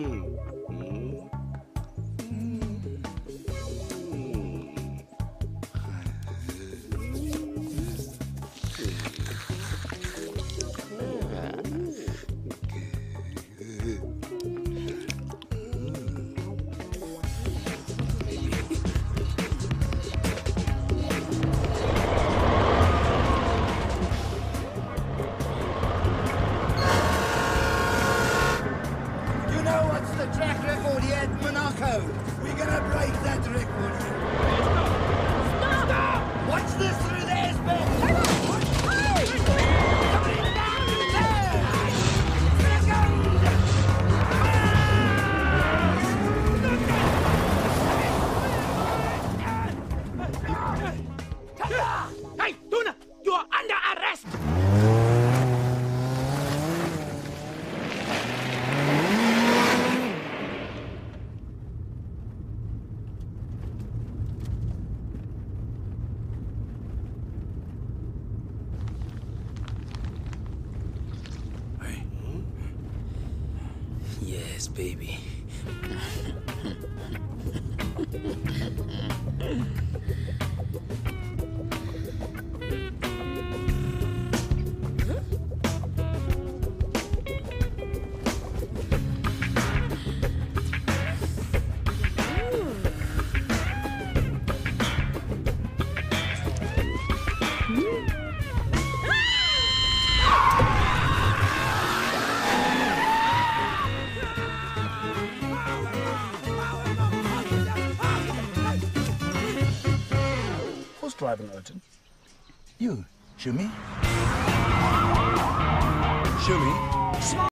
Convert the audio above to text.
You Monaco? We're gonna break that record. Stop! Stop! Watch this through there! Hey, Tuna, you are under arrest. Yes, baby. Who's driving, Urchin? You, Shumi? Shumi?